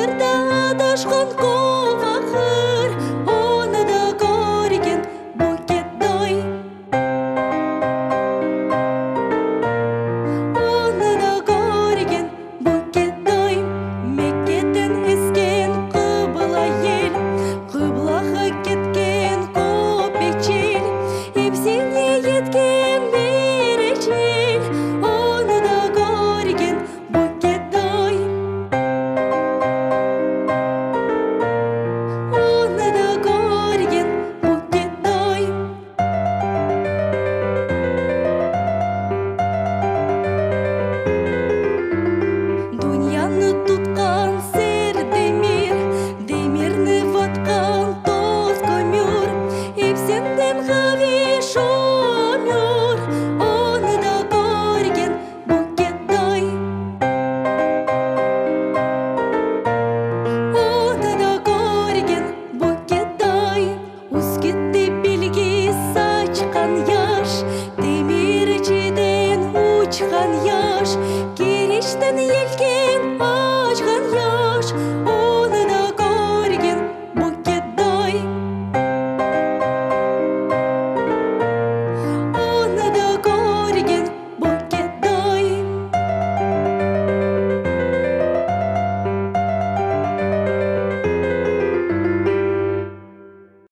жерде адашкан кол yoş Girişten ilkin aşkın yoş